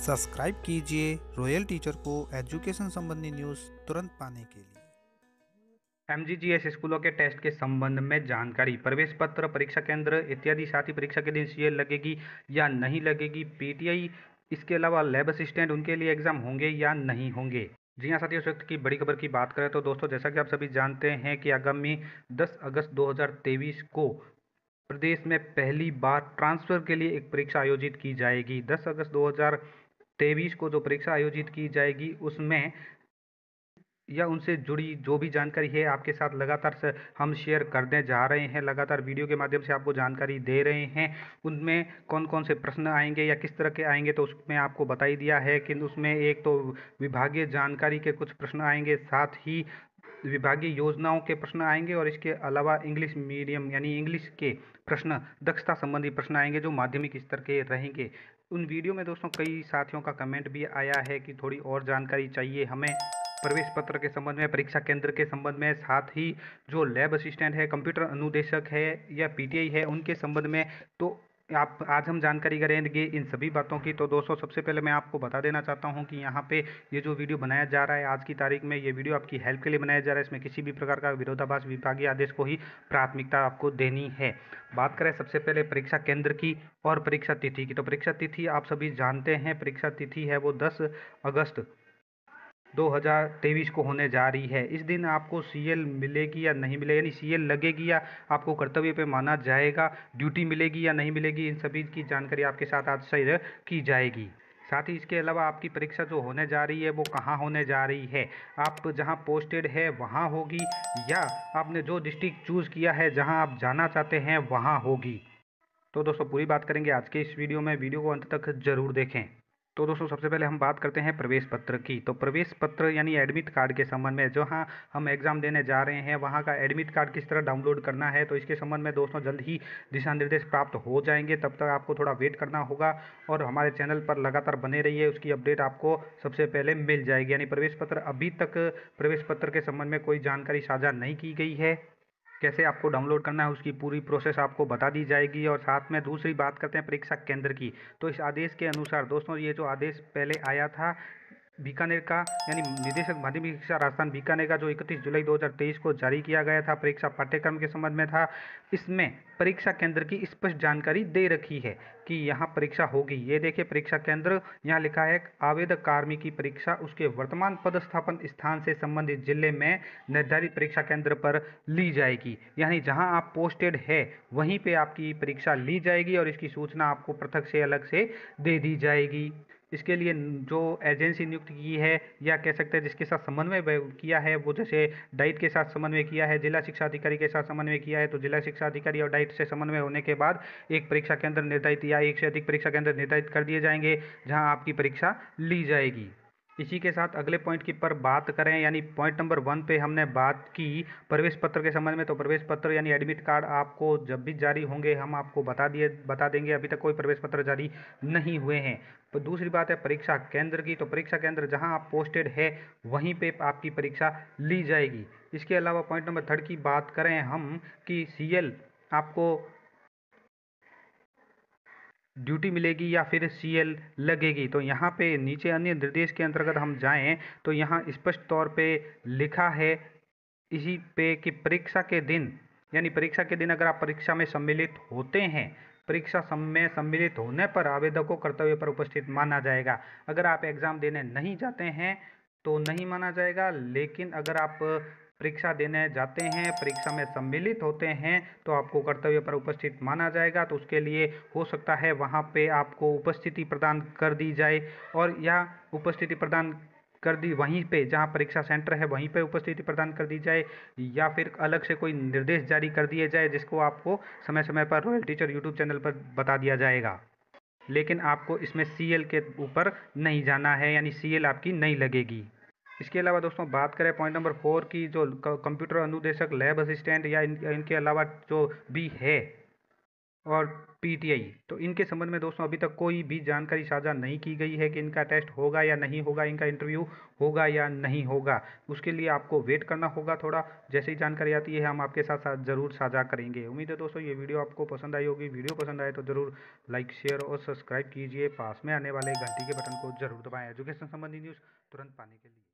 Subscribe कीजिए royal teacher को education संबंधी न्यूज़ तुरंत पाने के लिए। एमजीजीएस स्कूलों के टेस्ट के संबंध में जानकारी, प्रवेश पत्र, परीक्षा केंद्र इत्यादि साथ ही परीक्षा के दिन सीएल लगेगी या नहीं लगेगी, पीटीआई, इसके अलावा लैब असिस्टेंट उनके लिए एग्ज़ाम होंगे या नहीं होंगे। जी हाँ साथियों वक्त की बड़ी खबर की बात करें तो दोस्तों, जैसा कि आप सभी जानते हैं कि आगामी 10 अगस्त 2023 को प्रदेश में पहली बार ट्रांसफ़र के लिए एक परीक्षा आयोजित की जाएगी। 10 अगस्त 2023 को जो परीक्षा आयोजित की जाएगी, उसमें या उनसे जुड़ी जो भी जानकारी है आपके साथ लगातार से हम शेयर करने जा रहे हैं। लगातार वीडियो के माध्यम से आपको जानकारी दे रहे हैं। उनमें कौन कौन से प्रश्न आएँगे या किस तरह के आएँगे तो उसमें आपको बता ही दिया है कि उसमें एक तो विभागीय जानकारी के कुछ प्रश्न आएँगे, साथ ही विभागीय योजनाओं के प्रश्न आएँगे और इसके अलावा इंग्लिश मीडियम यानी इंग्लिश के प्रश्न, दक्षता संबंधी प्रश्न आएँगे जो माध्यमिक स्तर के रहेंगे। उन वीडियो में दोस्तों कई साथियों का कमेंट भी आया है कि थोड़ी और जानकारी चाहिए हमें प्रवेश पत्र के संबंध में, परीक्षा केंद्र के संबंध में, साथ ही जो लैब असिस्टेंट है कंप्यूटर अनुदेशक है या पीटीआई है, उनके संबंध में तो आप, आज हम जानकारी करेंगे इन सभी बातों की। तो दोस्तों, सबसे पहले मैं आपको बता देना चाहता हूँ कि यहाँ पे ये जो वीडियो बनाया जा रहा है, आज की तारीख में ये वीडियो आपकी हेल्प के लिए बनाया जा रहा है। इसमें किसी भी प्रकार का विरोधाभास विभागीय आदेश को ही प्राथमिकता आपको देनी है। बात करें सबसे पहले परीक्षा केंद्र की और परीक्षा तिथि की। तो परीक्षा तिथि आप सभी जानते हैं, परीक्षा तिथि है वो दस अगस्त 2023 को होने जा रही है। इस दिन आपको सीएल मिलेगी या नहीं मिलेगी? यानी सीएल लगेगी या आपको कर्तव्य पे माना जाएगा? ड्यूटी मिलेगी या नहीं मिलेगी? इन सभी की जानकारी आपके साथ आज शेयर की जाएगी। साथ ही इसके अलावा आपकी परीक्षा जो होने जा रही है, वो कहाँ होने जा रही है? आप जहाँ पोस्टेड है, वहाँ होगी या आपने जो डिस्ट्रिक्ट चूज़ किया है, जहाँ आप जाना चाहते हैं, वहाँ होगी। तो दोस्तों, पूरी बात करेंगे आज के इस वीडियो में। वीडियो को अंत तक ज़रूर देखें। तो दोस्तों, सबसे पहले हम बात करते हैं प्रवेश पत्र की। तो प्रवेश पत्र यानी एडमिट कार्ड के संबंध में जहाँ हम एग्ज़ाम देने जा रहे हैं, वहाँ का एडमिट कार्ड किस तरह डाउनलोड करना है तो इसके संबंध में दोस्तों जल्द ही दिशा निर्देश प्राप्त हो जाएँगे, तब तक आपको थोड़ा वेट करना होगा और हमारे चैनल पर लगातार बने रहिए, उसकी अपडेट आपको सबसे पहले मिल जाएगी। यानी प्रवेश पत्र, अभी तक प्रवेश पत्र के संबंध में कोई जानकारी साझा नहीं की गई है। कैसे आपको डाउनलोड करना है, उसकी पूरी प्रोसेस आपको बता दी जाएगी और साथ में दूसरी बात करते हैं परीक्षा केंद्र की। तो इस आदेश के अनुसार दोस्तों, ये जो आदेश पहले आया था बीकानेर का, यानी निदेशक माध्यमिक शिक्षा राजस्थान बीकानेर का, जो 31 जुलाई 2023 को जारी किया गया था, परीक्षा पाठ्यक्रम के संबंध में था, इसमें परीक्षा केंद्र की स्पष्ट जानकारी दे रखी है कि यहाँ परीक्षा होगी। ये देखिए, परीक्षा केंद्र, यहाँ लिखा है आवेदक कार्मी की परीक्षा, उसके वर्तमान पदस्थापन स्थान से संबंधित ज़िले में निर्धारित परीक्षा केंद्र पर ली जाएगी। यानी जहाँ आप पोस्टेड है, वहीं पर आपकी परीक्षा ली जाएगी और इसकी सूचना आपको पृथक से अलग से दे दी जाएगी। इसके लिए जो एजेंसी नियुक्त की है, या कह सकते हैं जिसके साथ समन्वय किया है, वो जैसे डाइट के साथ समन्वय किया है, जिला शिक्षा अधिकारी के साथ समन्वय किया है तो जिला शिक्षा अधिकारी और डाइट से समन्वय होने के बाद एक परीक्षा केंद्र निर्धारित या एक से अधिक परीक्षा केंद्र निर्धारित कर दिए जाएँगे, जहाँ आपकी परीक्षा ली जाएगी। इसी के साथ अगले पॉइंट की पर बात करें, यानी पॉइंट नंबर वन पे हमने बात की प्रवेश पत्र के संबंध में। तो प्रवेश पत्र, यानी एडमिट कार्ड आपको जब भी जारी होंगे, हम आपको बता दिए, बता देंगे। अभी तक कोई प्रवेश पत्र जारी नहीं हुए हैं। तो दूसरी बात है परीक्षा केंद्र की। तो परीक्षा केंद्र जहाँ आप पोस्टेड है, वहीं पे आपकी परीक्षा ली जाएगी। इसके अलावा पॉइंट नंबर थर्ड की बात करें हम कि सीएल आपको ड्यूटी मिलेगी या फिर सीएल लगेगी। तो यहाँ पे नीचे अन्य निर्देश के अंतर्गत हम जाएँ तो यहाँ स्पष्ट तौर पे लिखा है, इसी पे कि परीक्षा के दिन, यानी परीक्षा के दिन अगर आप परीक्षा में सम्मिलित होते हैं, परीक्षा में सम्मिलित होने पर आवेदक को कर्तव्य पर उपस्थित माना जाएगा। अगर आप एग्ज़ाम देने नहीं जाते हैं तो नहीं माना जाएगा, लेकिन अगर आप परीक्षा देने जाते हैं, परीक्षा में सम्मिलित होते हैं तो आपको कर्तव्य पर उपस्थित माना जाएगा तो उसके लिए हो सकता है वहाँ पे आपको उपस्थिति प्रदान कर दी जाए और या उपस्थिति प्रदान कर दी वहीं पे, जहाँ परीक्षा सेंटर है, वहीं पे उपस्थिति प्रदान कर दी जाए या फिर अलग से कोई निर्देश जारी कर दिए जाए, जिसको आपको समय समय पर रॉयल टीचर यूट्यूब चैनल पर बता दिया जाएगा। लेकिन आपको इसमें सीएल के ऊपर नहीं जाना है, यानी सीएल आपकी नहीं लगेगी। इसके अलावा दोस्तों बात करें पॉइंट नंबर फोर की जो कंप्यूटर अनुदेशक लैब असिस्टेंट या इन, इनके अलावा जो भी है और पीटीआई तो इनके संबंध में दोस्तों अभी तक कोई भी जानकारी साझा नहीं की गई है कि इनका टेस्ट होगा या नहीं होगा इनका इंटरव्यू होगा या नहीं होगा। उसके लिए आपको वेट करना होगा थोड़ा। जैसे ही जानकारी आती है हम आपके साथ साथ ज़रूर साझा करेंगे। उम्मीद है दोस्तों ये वीडियो आपको पसंद आई होगी। वीडियो पसंद आए तो ज़रूर लाइक शेयर और सब्सक्राइब कीजिए। पास में आने वाले घंटी के बटन को ज़रूर दबाएँ। एजुकेशन संबंधी न्यूज़ तुरंत पाने के लिए।